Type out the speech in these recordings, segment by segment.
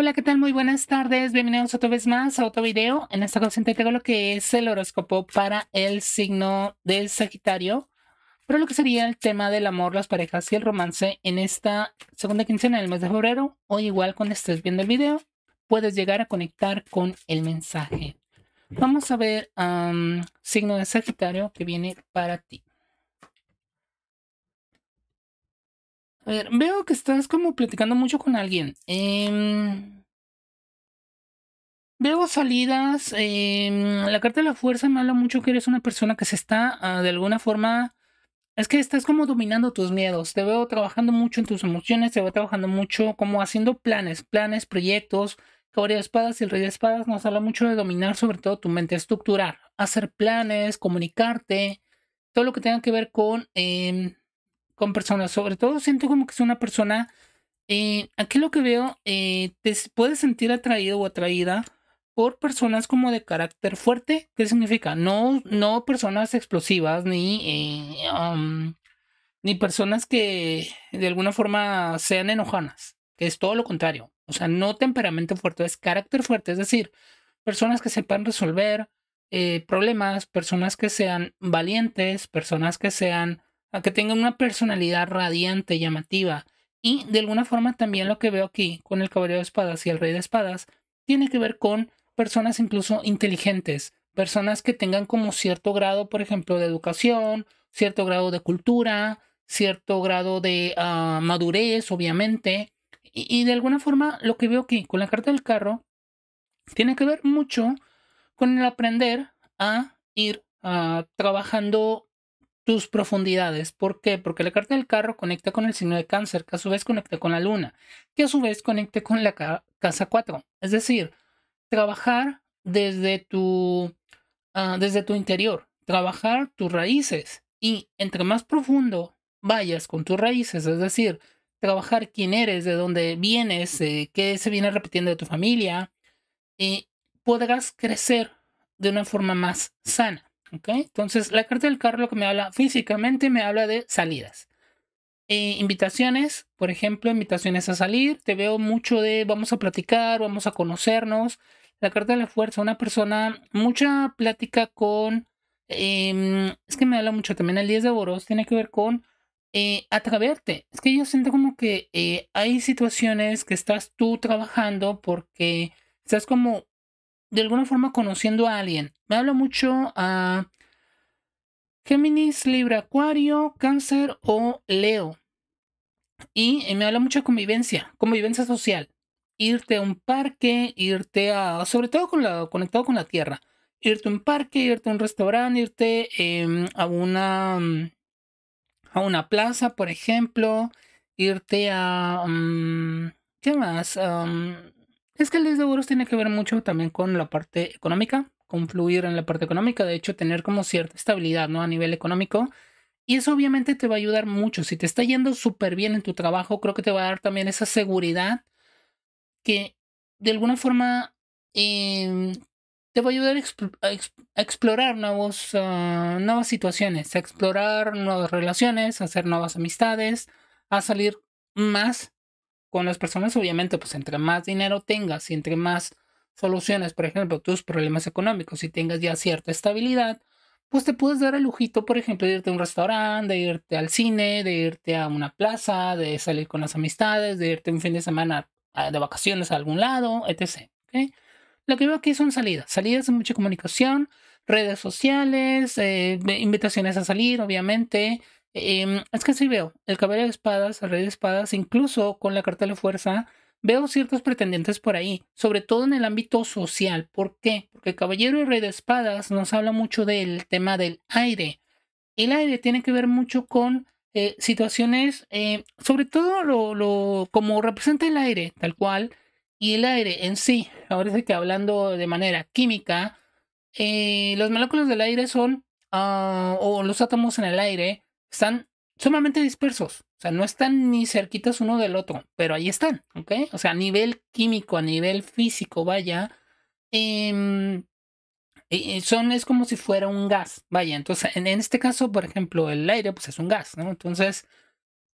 Hola, ¿qué tal? Muy buenas tardes. Bienvenidos otra vez más a otro video. En esta ocasión te traigo lo que es el horóscopo para el signo del Sagitario. Pero lo que sería el tema del amor, las parejas y el romance en esta segunda quincena del mes de febrero. O igual cuando estés viendo el video, puedes llegar a conectar con el mensaje. Vamos a ver um, signo de Sagitario que viene para ti. A ver, veo que estás como platicando mucho con alguien. Em, veo salidas. Em, la carta de la fuerza me habla mucho que eres una persona que se está ah, de alguna forma. Es que estás como dominando tus miedos. Te veo trabajando mucho en tus emociones. Te veo trabajando mucho como haciendo planes, planes, proyectos. Caballero de espadas y el rey de espadas nos habla mucho de dominar sobre todo tu mente, estructurar, hacer planes, comunicarte, todo lo que tenga que ver con em, con personas. Sobre todo siento como que es una persona, eh, aquí lo que veo, eh, te puedes sentir atraído o atraída por personas como de carácter fuerte. ¿Qué significa? No, no personas explosivas ni, eh, ni personas que de alguna forma sean enojanas, que es todo lo contrario. O sea, no temperamento fuerte, es carácter fuerte, es decir, personas que sepan resolver problemas, personas que sean valientes, personas que sean a que tenga una personalidad radiante, llamativa. Y de alguna forma también lo que veo aquí con el caballero de espadas y el rey de espadas tiene que ver con personas incluso inteligentes, personas que tengan como cierto grado, por ejemplo, de educación, cierto grado de cultura, cierto grado de ah, madurez, obviamente. Y, de alguna forma lo que veo aquí con la carta del carro tiene que ver mucho con el aprender a ir ah, trabajando tus profundidades. ¿Por qué? Porque la carta del carro conecta con el signo de cáncer, que a su vez conecta con la luna, que a su vez conecta con la casa 4. Es decir, trabajar desde tu, ah, desde tu interior, trabajar tus raíces. Y entre más profundo vayas con tus raíces, es decir, trabajar quién eres, de dónde vienes, eh, qué se viene repitiendo de tu familia, y eh, podrás crecer de una forma más sana. Entonces, la carta del carro que me habla físicamente me habla de salidas. Eh, invitaciones, por ejemplo, invitaciones a salir. Te veo mucho de vamos a platicar, vamos a conocernos. La carta de la fuerza, una persona, mucha plática con. Em, es que me habla mucho también el 10 de Boros, tiene que ver con eh. Es que yo siento como que eh, hay situaciones que estás tú trabajando porque estás como de alguna forma conociendo a alguien. Me habla mucho a Géminis, Libra, Acuario, Cáncer o Leo. Y me habla mucho de convivencia, convivencia social. Irte a un parque, irte a, sobre todo con la, conectado con la tierra. Irte a un parque, irte a un restaurante, irte em, a una a una plaza, por ejemplo, irte a mm, ¿qué más? Es que el 10 de euros tiene que ver mucho también con la parte económica, confluir en la parte económica, de hecho tener como cierta estabilidad, ¿no? A nivel económico. Y eso obviamente te va a ayudar mucho. Si te está yendo súper bien en tu trabajo, creo que te va a dar también esa seguridad que de alguna forma em, te va a ayudar a, explorar ah, nuevas situaciones, a explorar nuevas relaciones, a hacer nuevas amistades, a salir más con las personas, obviamente, pues entre más dinero tengas y entre más soluciones, por ejemplo, tus problemas económicos y tengas ya cierta estabilidad, pues te puedes dar el lujito, por ejemplo, de irte a un restaurante, de irte al cine, de irte a una plaza, de salir con las amistades, de irte un fin de semana de vacaciones a algún lado, etc. Lo que veo aquí son salidas, salidas de mucha comunicación, redes sociales, eh, invitaciones a salir, obviamente, Em, es que sí veo el caballero de espadas, el rey de espadas, incluso con la carta de fuerza, veo ciertos pretendientes por ahí, sobre todo en el ámbito social. ¿Por qué? Porque el caballero y rey de espadas nos habla mucho del tema del aire. El aire tiene que ver mucho con eh, situaciones, eh, sobre todo lo, lo, como representa el aire, tal cual, y el aire en sí. Ahora sí que hablando de manera química, eh, los moléculas del aire son, ah, o los átomos en el aire, están sumamente dispersos. O sea, no están ni cerquitas uno del otro, pero ahí están, ¿ok? O sea, a nivel químico, a nivel físico, vaya, em, eh, son, es como si fuera un gas, vaya. Entonces, en, este caso, por ejemplo, el aire, pues es un gas, ¿no? Entonces,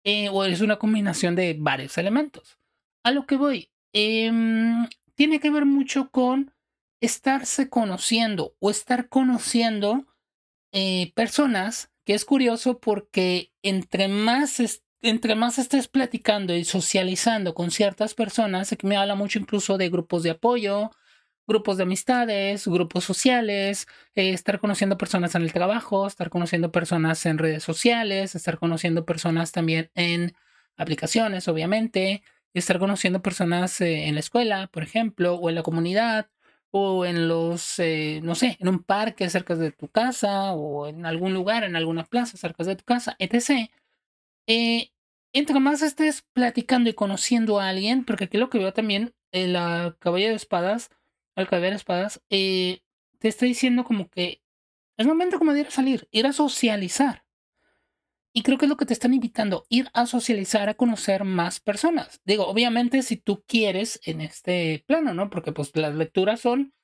eh, o es una combinación de varios elementos. A lo que voy, em, tiene que ver mucho con estarse conociendo o estar conociendo eh, personas, que es curioso porque entre más, entre más estés platicando y socializando con ciertas personas, aquí me habla mucho incluso de grupos de apoyo, grupos de amistades, grupos sociales, eh, estar conociendo personas en el trabajo, estar conociendo personas en redes sociales, estar conociendo personas también en aplicaciones, obviamente, estar conociendo personas eh, en la escuela, por ejemplo, o en la comunidad, o en los, eh, no sé, en un parque cerca de tu casa, o en algún lugar, en alguna plaza cerca de tu casa, etc. entre más estés platicando y conociendo a alguien, porque aquí lo que veo también, la caballa de espadas, al caer espadas, eh, te está diciendo como que es momento como de ir a salir, ir a socializar. Y creo que es lo que te están invitando, ir a socializar, a conocer más personas. Digo, obviamente si tú quieres en este plano, ¿no? Porque pues las lecturas son,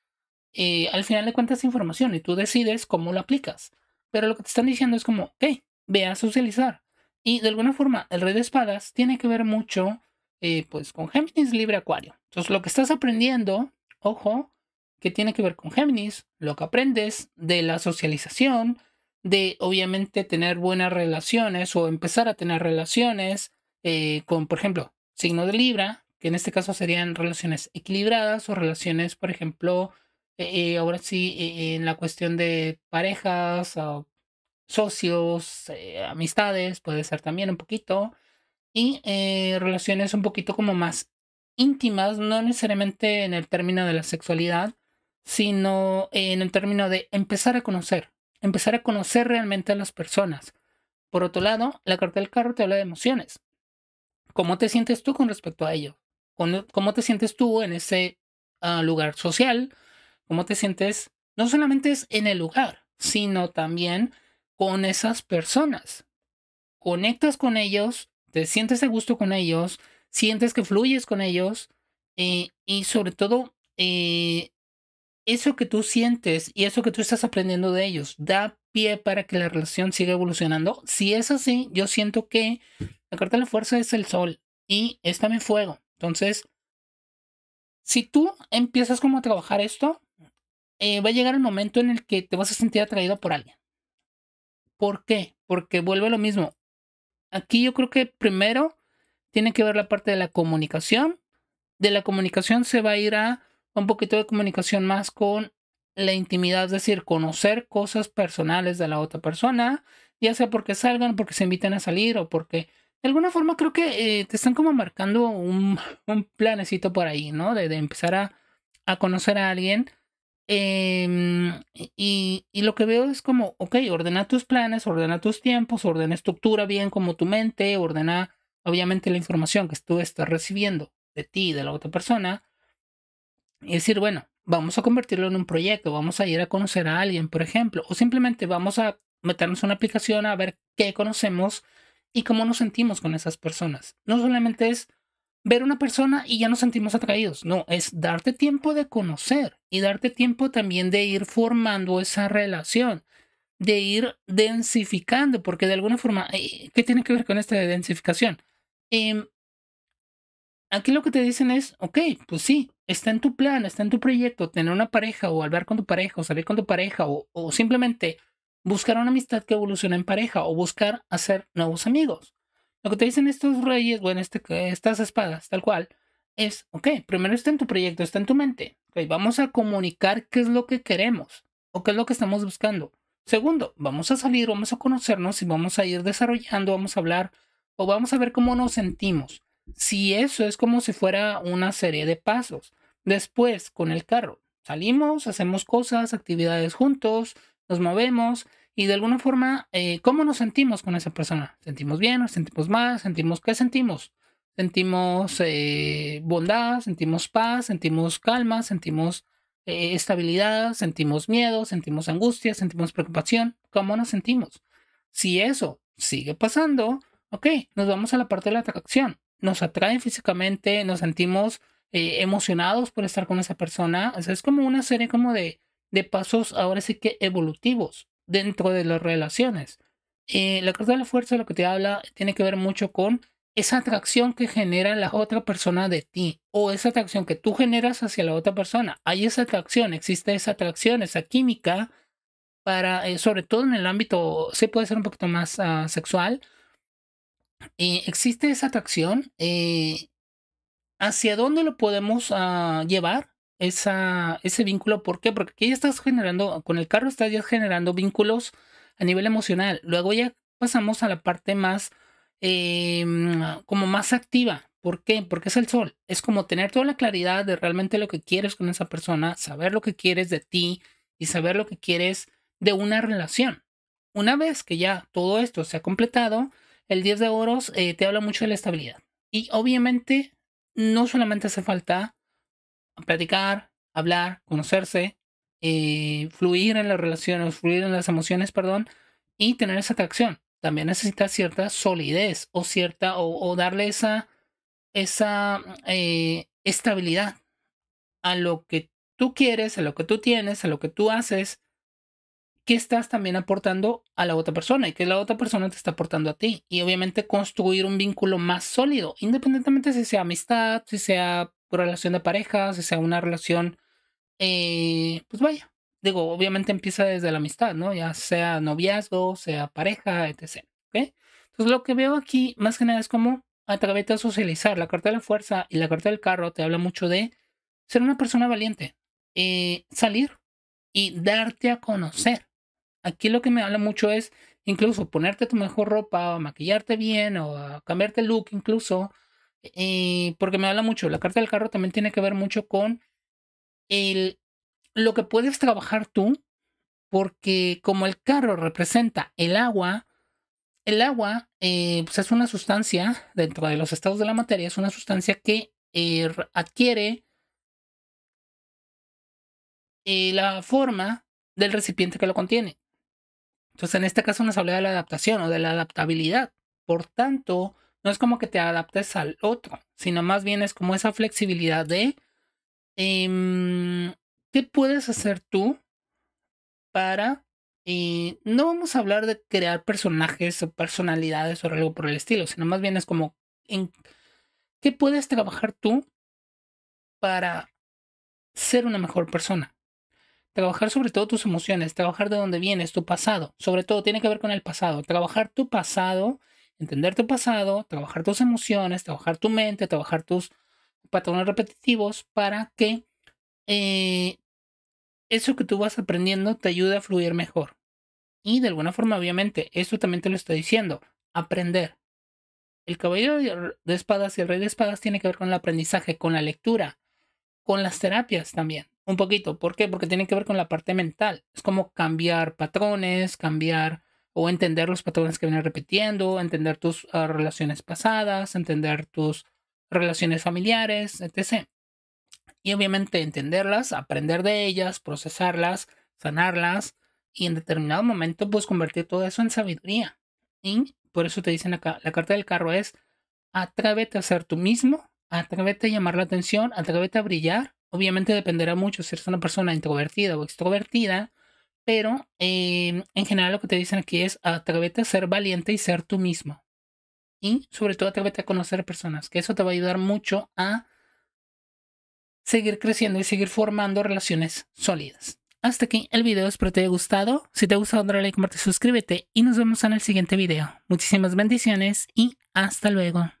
eh, al final de cuentas, información y tú decides cómo lo aplicas. Pero lo que te están diciendo es como, ok, ve a socializar. Y de alguna forma, el rey de espadas tiene que ver mucho, eh, pues, con Géminis Libre Acuario. Entonces, lo que estás aprendiendo ojo, que tiene que ver con Géminis, lo que aprendes de la socialización, de obviamente tener buenas relaciones o empezar a tener relaciones eh, con, por ejemplo, signo de Libra, que en este caso serían relaciones equilibradas o relaciones, por ejemplo, eh, eh, ahora sí, en la cuestión de parejas, o socios, amistades, puede ser también un poquito, y relaciones un poquito como más íntimas, no necesariamente en el término de la sexualidad, sino en el término de empezar a conocer, empezar a conocer realmente a las personas. Por otro lado, la carta del carro te habla de emociones. ¿Cómo te sientes tú con respecto a ello? ¿Cómo te sientes tú en ese ah, lugar social? ¿Cómo te sientes no solamente es en el lugar, sino también con esas personas? Conectas con ellos, te sientes a gusto con ellos, sientes que fluyes con ellos eh, y sobre todo eh, eso que tú sientes y eso que tú estás aprendiendo de ellos da pie para que la relación siga evolucionando. Si es así, yo siento que la carta de la fuerza es el sol y es también fuego. Entonces, si tú empiezas como a trabajar esto, eh, va a llegar el momento en el que te vas a sentir atraído por alguien. ¿Por qué? Porque vuelve lo mismo. Aquí yo creo que primero tiene que ver la parte de la comunicación. De la comunicación se va a ir a un poquito de comunicación más con la intimidad, es decir, conocer cosas personales de la otra persona, ya sea porque salgan, porque se inviten a salir o porque de alguna forma creo que eh, te están como marcando un, un, planecito por ahí, ¿no? De, empezar a, a, conocer a alguien. Em, y, y, lo que veo es como, ok, ordena tus planes, ordena tus tiempos, ordena estructura bien como tu mente, ordena obviamente la información que tú estás recibiendo de ti de la otra persona y decir, bueno, vamos a convertirlo en un proyecto, vamos a ir a conocer a alguien, por ejemplo, o simplemente vamos a meternos en una aplicación a ver qué conocemos y cómo nos sentimos con esas personas. No solamente es ver una persona y ya nos sentimos atraídos, no, es darte tiempo de conocer y darte tiempo también de ir formando esa relación de ir densificando, porque de alguna forma, eh, ¿qué tiene que ver con esta densificación? Em, aquí lo que te dicen es, ok, pues sí, está en tu plan, está en tu proyecto, tener una pareja o hablar con tu pareja o salir con tu pareja o, simplemente buscar una amistad que evolucione en pareja o buscar hacer nuevos amigos. Lo que te dicen estos reyes, bueno, este, estas espadas, tal cual, es, ok, primero está en tu proyecto, está en tu mente. Okay, vamos a comunicar qué es lo que queremos o qué es lo que estamos buscando. Segundo, vamos a salir, vamos a conocernos y vamos a ir desarrollando, vamos a hablar o vamos a ver cómo nos sentimos. Si eso es como si fuera una serie de pasos. Después, con el carro, salimos, hacemos cosas, actividades juntos, nos movemos y de alguna forma, eh, ¿cómo nos sentimos con esa persona? ¿Sentimos bien? ¿Nos sentimos mal? ¿Sentimos qué sentimos? Sentimos eh, bondad, sentimos paz, sentimos calma, sentimos eh, estabilidad, sentimos miedo, sentimos angustia, sentimos preocupación. ¿Cómo nos sentimos? Si eso sigue pasando, Ok, nos vamos a la parte de la atracción. Nos atraen físicamente, nos sentimos eh, emocionados por estar con esa persona. O es como una serie como de, de pasos ahora sí que evolutivos dentro de las relaciones. Eh, la carta de la fuerza lo que te habla tiene que ver mucho con esa atracción que genera la otra persona de ti o esa atracción que tú generas hacia la otra persona. Hay esa atracción, existe esa atracción, esa química para, eh, sobre todo en el ámbito, se puede ser un poquito más uh, sexual, eh, existe esa atracción. Eh, ¿Hacia dónde lo podemos uh, llevar? Ese vínculo, ¿por qué? Porque aquí ya estás generando, con el carro estás ya generando vínculos a nivel emocional. Luego ya pasamos a la parte más eh, como más activa. ¿Por qué? Porque es el sol. Es como tener toda la claridad de realmente lo que quieres con esa persona, saber lo que quieres de ti y saber lo que quieres de una relación. Una vez que ya todo esto se ha completado, el 10 de oros eh, te habla mucho de la estabilidad. Y obviamente no solamente hace falta platicar, hablar, conocerse, eh, fluir en las relaciones, fluir en las emociones, perdón, y tener esa atracción también necesita cierta solidez o cierta o, darle esa, esa eh, estabilidad a lo que tú quieres, a lo que tú tienes, a lo que tú haces, que estás también aportando a la otra persona y que la otra persona te está aportando a ti. Y obviamente construir un vínculo más sólido, independientemente si sea amistad, si sea relación de pareja, si sea una relación, eh, pues vaya, digo, obviamente empieza desde la amistad, ¿no? Ya sea noviazgo, sea pareja, etc. ¿Ok? Entonces lo que veo aquí más que nada es como atrévete a socializar. La carta de la fuerza y la carta del carro te habla mucho de ser una persona valiente, eh, salir y darte a conocer. Aquí lo que me habla mucho es incluso ponerte tu mejor ropa, o maquillarte bien o cambiarte el look incluso, porque me habla mucho. La carta del carro también tiene que ver mucho con el lo que puedes trabajar tú, porque como el carro representa el agua, el agua eh, pues es una sustancia dentro de los estados de la materia, es una sustancia que eh, adquiere eh, la forma del recipiente que lo contiene. Entonces, en este caso nos habla de la adaptación o de la adaptabilidad. Por tanto, no es como que te adaptes al otro, sino más bien es como esa flexibilidad de em, ¿Qué puedes hacer tú para... Eh, no vamos a hablar de crear personajes o personalidades o algo por el estilo, sino más bien es como en qué puedes trabajar tú para ser una mejor persona. Trabajar sobre todo tus emociones, trabajar de dónde vienes, tu pasado. Sobre todo tiene que ver con el pasado. Trabajar tu pasado, entender tu pasado, trabajar tus emociones, trabajar tu mente, trabajar tus patrones repetitivos para que eh, eso que tú vas aprendiendo te ayuda a fluir mejor. Y de alguna forma, obviamente, eso también te lo estoy diciendo, aprender. El caballero de espadas y el rey de espadas tiene que ver con el aprendizaje, con la lectura, con las terapias también. Un poquito. ¿Por qué? Porque tiene que ver con la parte mental. Es como cambiar patrones, cambiar o entender los patrones que vienen repitiendo, entender tus ah, relaciones pasadas, entender tus relaciones familiares, etc y obviamente entenderlas, aprender de ellas, procesarlas, sanarlas y en determinado momento pues convertir todo eso en sabiduría. Y por eso te dicen acá, la carta del carro es atrévete a ser tú mismo, atrévete a llamar la atención, atrévete a brillar. Obviamente dependerá mucho si eres una persona introvertida o extrovertida, pero em, en general lo que te dicen aquí es atrévete a ser valiente y ser tú mismo. Y sobre todo atrévete a conocer personas, que eso te va a ayudar mucho a seguir creciendo y seguir formando relaciones sólidas. Hasta aquí el video, espero te haya gustado. Si te ha gustado, dale like, comparte, suscríbete y nos vemos en el siguiente video. Muchísimas bendiciones y hasta luego.